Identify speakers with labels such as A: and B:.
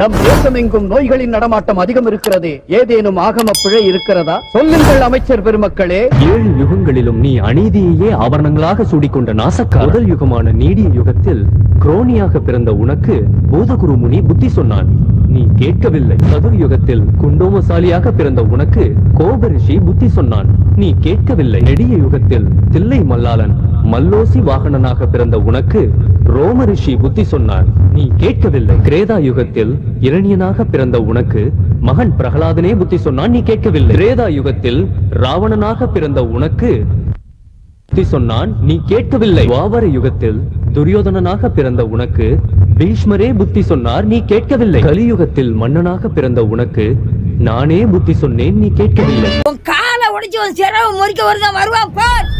A: நம் தேசமெங்கும் நோய்களின் நடமாட்டம் அதிகம் இருக்கிறது. ஏதேனும் ஆகம பிழை இருக்கிறதா? சொல்லுங்கள் அமைச்சர் பெருமக்களே.
B: ஏழு யுகங்களிலும் நீ அநீதியையே ஆவரணங்களாக சூடிக்கொண்ட நாசக்கா முதல் யுகமான நீடிய யுகத்தில் குரோனியாக பிறந்த உனக்கு பூதகுரு முனி புத்தி சொன்னான். நீ கேட்கவில்லை. சதுர் யுகத்தில் குண்டோமசாலியாக பிறந்த உனக்கு கோபரிஷி புத்தி சொன்னான். நீ கேட்கவில்லை. நெடிய யுகத்தில் தில்லை மல்லாளன் மல்லோசி வாகனனாக பிறந்த உனக்கு ரோம ரிஷி புத்தி சொன்னார் நீ கேட்கவில்லை. கிரேதா யுகத்தில் இரணியனாக பிறந்த உனக்கு மகன் பிரகலாதனே புத்தி சொன்னான். நீ கேட்கவில்லை. கிரேதா யுகத்தில் ராவணனாக பிறந்த உனக்கு புத்தி சொன்னான். நீ கேட்கவில்லை. வாவர யுகத்தில் துரியோதனனாக பிறந்த உனக்கு பீஷ்மரே புத்தி சொன்னார். நீ கேட்கவில்லை. கலியுகத்தில் மன்னனாக பிறந்த உனக்கு நானே புத்தி சொன்னேன். நீ கேட்கவில்லை.
C: உன் காலை உடைச்சு உன் சிறவு முறிக்க வருதான் வருவான். பார்.